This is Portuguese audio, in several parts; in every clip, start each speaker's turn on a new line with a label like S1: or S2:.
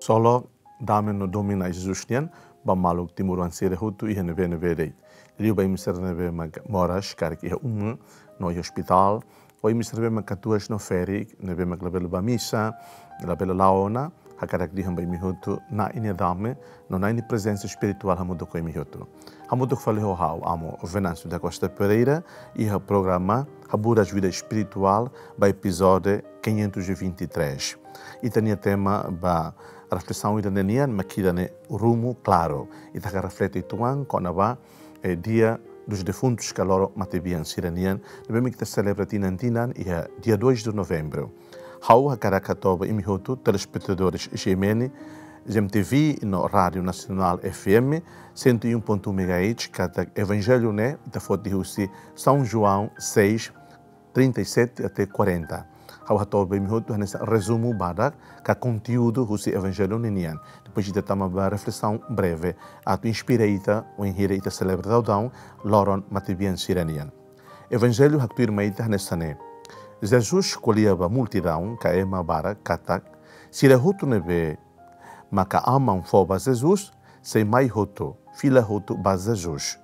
S1: solo dame no domina Jesus nian ba maluk timur wan sere hutu ihe ne vene vere liu ba imiser ne ve mag moras kar ki um no hospital. O imiser ve mag katuas no feri ne ve mag label ba missa la bela laona hakarak di hamba imihutu na ini dame no na ini presença espiritual hamudo ko imihutu hamudo ko fale ho hau amo Venâncio da Costa Pereira e o programa Habura Vida Espiritual ba episódio 523 e tinha tema ba a reflexão iraniana makirane rumo claro. E tá reflete tuan kona ba é dia dos defuntos que loro matebian siranian devemos que celebra tinantinan e dia 2 de novembro. Hau hakarakatoba imihotu telespectadores gemene GMTV no Rádio Nacional FM 101.1 MHz cada Evangelho né da foto de São João 6 37 até 40 hau hato be mi hotu hanesa resumo badak ka conteúdo husi evangelho nenian depois de tama ba reflexão breve atu inspiraita o enhira ita celebra down loron matibian siranian evangelho haktu irma ita hanesa ne Jesus escolhia a multidão ka ema bara katak sira hutu nebe maka amam foba Jesus sei mai hutu fila hutu ba Jesus.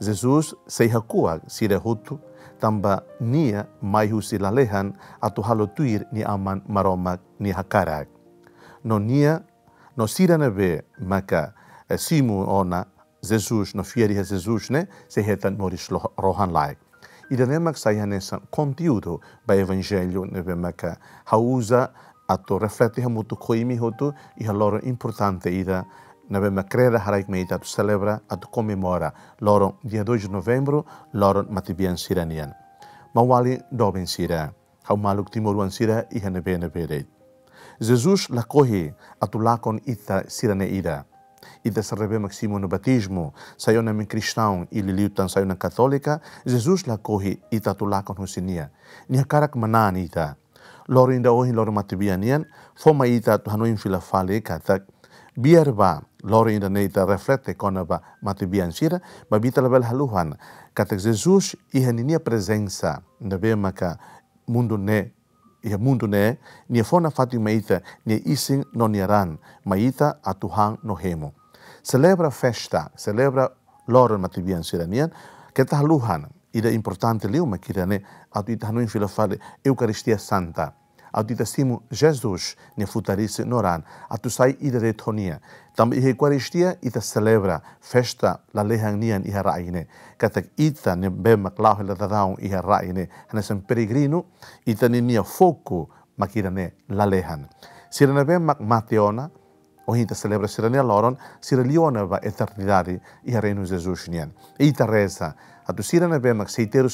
S1: Jesus sei hakua sira hutu tamba nia mai husi lalehan atu halo tuir ni aman maromak ni hakarak. No nia, no sirana be maka eh, simu ona Jesus, no fieri ha Jesus ne, se hetan moris rohan laik. Ida nemak saya nessa conteúdo ba evangelho ne be maka hausa ato reflete ha mutu koimi hotu i ha loro importante ida na bema creda haraik meita tu celebra atu comemora loro dia 2 de novembro loro matibian siranian mawali doben sira hau maluk timoruan sira i hane bene bere. Jesus la kohi atu lakon ita sirane ida ida serebe maximo no batismo sayo na cristão e liliutan sayo na católica Jesus la kohi ita tu lakon husinia ni karak manani ita loro inda ohin loro matibianian foma ita tu hanoin fila fale katak biar ba loro inda neita reflete kona ba matibian sira ba bita label haluhan kata Jesus iha ni presença na bema ka mundo ne iha mundo ne ni fona fatu maita ni isin no niaran maita atuhang no hemo celebra festa celebra loro matibian siranian que haluhan ida importante liu makirane atu ita hanu fila fale eucaristia santa audita simu Jesus ne futarice noran atu sai ida de tonia tam ihe Eucaristia ita celebra festa la lehanian iha raine katak ita ne be maklau la tadaun iha raine hana sem peregrino ita ne nia foco makirane la lehan sirana be mak mateona o hita celebra sirania loron sira liona va eternidade iha reino Jesus nian ita reza atu sirana be mak seiteru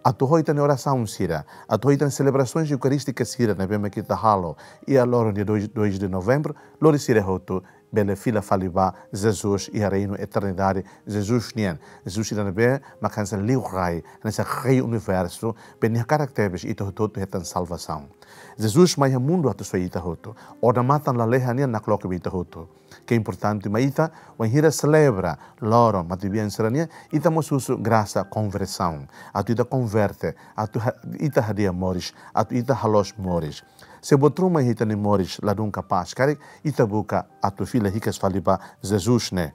S1: purgatorio Atu hoita ne oração sira, atu hoita ne celebrações eucarísticas sira, ne bema kita halo, e a loro de 2 de novembro, lori sira hoto, bele fila faliba, Jesus e reino eternidade, Jesus nien, Jesus ira ne be, makan sa liu rai, nessa rei universo, ben caracteres ito hoto hetan salvação. Jesus mai mundo atu so ita hoto, ora matan la leha nia nakloke ita hoto que importante, mas ita, o hira celebra, loro, mas bien serania, ita mosusu graça conversão, atu ita converte, atu ita hadia moris, atu ita halos moris. Se botruma ita ni moris, ladun capaz, kare, ita buka, atu fila hikas faliba, Jesus ne.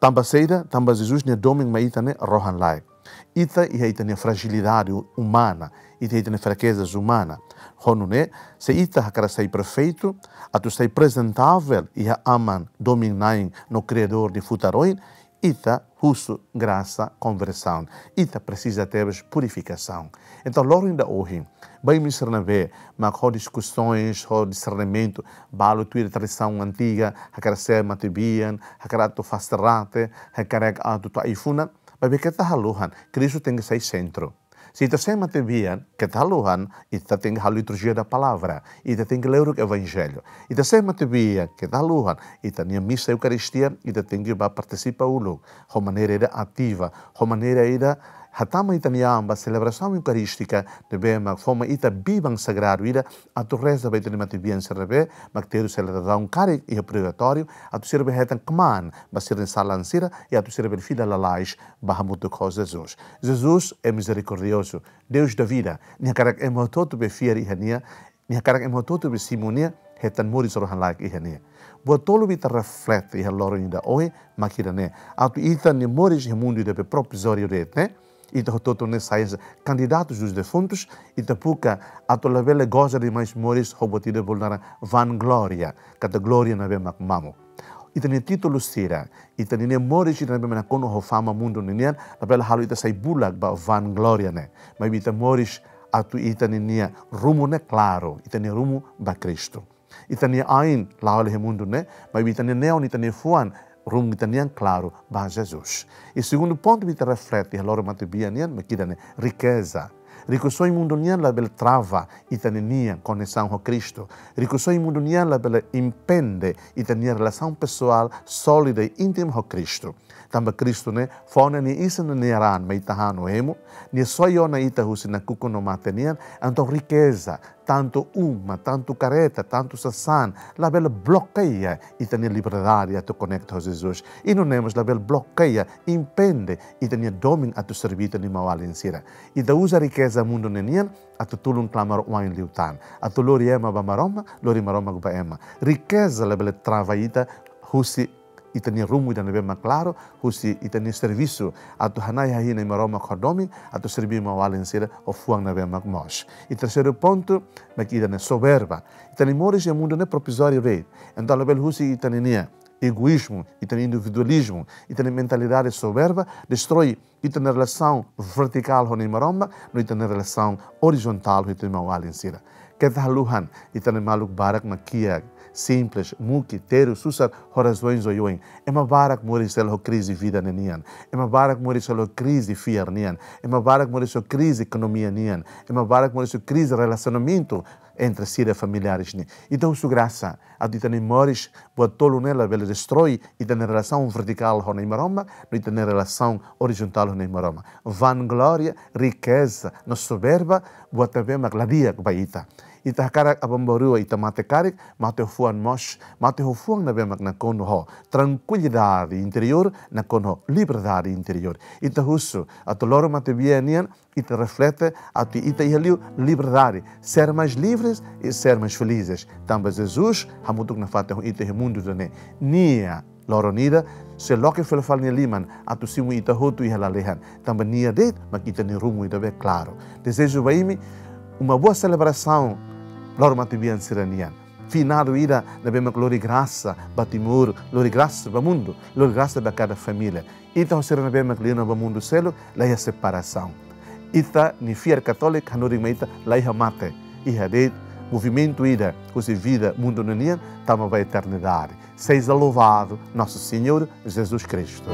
S1: Tamba seida, tamba Jesus ne doming ma ita ne rohan lai. Ita ia ita ne fragilidade humana, ita ita ne fraquezas humana. honune se ita hakara sai perfeito atu sai presentável e aman dominain no criador de futaroin ita husu graça conversão. Ita precisa ter purificação. Então logo ainda hoje bem me ser na ver mas com discussões com discernimento balo tua tradição antiga hakara ser matibian hakara tu fasterate hakara atu tu ifuna mas que tá haluhan Cristo tem que ser centro Se ita sema te vian, que taluhan, ita tem a liturgia da palavra, ita tem que ler o evangelho. Ita sema te vian, que taluhan, ita nia missa eucaristia, ita tem que participar ulo, de maneira ativa, de maneira ida hatama ita niamba celebração eucarística de bema foma ita bibang sagrado ida a tu reza baita ni mati bien serve makteru celebração cari e purgatório a tu serve hetan kman basir em salan sira e a tu serve fida la lais bahamuto ko Jesus Jesus é misericordioso Deus da vida ni karak emototo be fieri hania ni karak emototo be simonia hetan mori soro hanlak ihane Boa tolo ita reflete iha loro ainda oi makira ne. Atu ita ne moris mundo de propisório rete, né? Ita hototo ne saia candidatos dos defuntos, ita puka ato levele goza de mais moris robotida volnara van glória, kata glória na bema mamo. Ita ne título sira, ita ne moris ita bema na kono ho fama mundo ninian, la bela halu ita sai bulag ba van glória ne. Mas ita moris atu ita ne rumo ne claro, ita ne rumo ba Cristo. Itania ain laole he mundo né, mas itania neon itania fuan rum itania claro ba Jesus. E segundo ponto ita reflete a loro matubianian, me kidane riqueza. Ricossoi mundo nian la bel trava itania conexão com Cristo. Ricossoi mundo nian la bel impende itania relação pessoal sólida e íntima com Cristo. Tamba Cristo ne fona ni isa na niaran mai tahano emo, ni soyo na ita husi na kuko no matenian, anto riqueza, tanto uma, tanto careta, tanto sassan, la bela bloqueia e tem liberdade a tu conectar a Jesus. E não temos la bela bloqueia, impende e tem domínio a tu servir de mal em sira. E da usa riqueza mundo nenian, a tu tulun clamar wain liutan. A tu lori ema ba maroma, lori maroma ba ema. Riqueza la bela travaita, husi e tinha rumo e também mais claro, husi e tinha serviço a tu hanai hahi na maroma kordomi, a tu servir ma walencera o fuang na bem mak mos. E terceiro ponto, mas que é soberba. E tinha moris e mundo ne propisório rei. Então a bel husi e tinha egoísmo, e tem individualismo, e tem mentalidade soberba, destrói e tem relação vertical com a maroma, não tem relação horizontal com a walencera. Que luhan, e tem maluk barak makiag, simples, muki, teru, susar, horazões oioin. É uma barak mori selo crise vida nenian. É uma barak mori selo crise fiar nian. É uma barak mori selo crise economia nian. É uma barak mori selo crise relacionamento entre si e familiares. Ni. Então, su graça, a ti tani moris, boa tolo nela, bela destrói, e tem relação vertical com a maroma, e tem relação horizontal com a maroma. Vanglória, riqueza, no soberba, boa também, mas gladia, baita ita karak abambarua ita mate karik mate fuan mos mate fuan na bemak na kono ho. Tranquilidade interior na kono liberdade interior. Ita husu ato loro mate bienian ita reflete ato ita ihaliu liberdade ser mais livres e ser mais felizes tamba Jesus hamutuk na fate ita mundo done nia loro nida se loke fel fal ni liman atu simu ita hotu i halalehan tamba nia det mak ita ni rumu ita be claro desejo baimi uma boa celebração loro matibian siranian. Finado ira bema glória graça batimur, glória graça para mundo, glória graça para cada família. Ita hosira na bema glória para mundo selo, lá é separação. Ita ni fiar católico hanoring meita é mate. Iha de movimento ira, cuja vida mundo nanian, tama a eternidade. Seja louvado nosso Senhor Jesus Cristo.